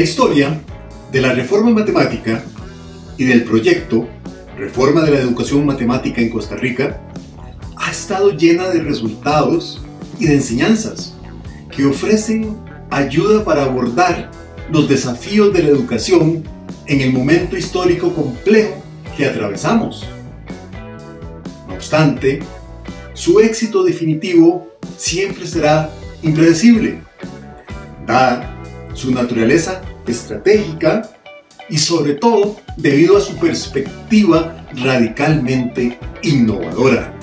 historia de la reforma matemática y del proyecto Reforma de la Educación Matemática en Costa Rica ha estado llena de resultados y de enseñanzas que ofrecen ayuda para abordar los desafíos de la educación en el momento histórico complejo que atravesamos. No obstante, su éxito definitivo siempre será impredecible, dada su naturaleza estratégica y sobre todo debido a su perspectiva radicalmente innovadora.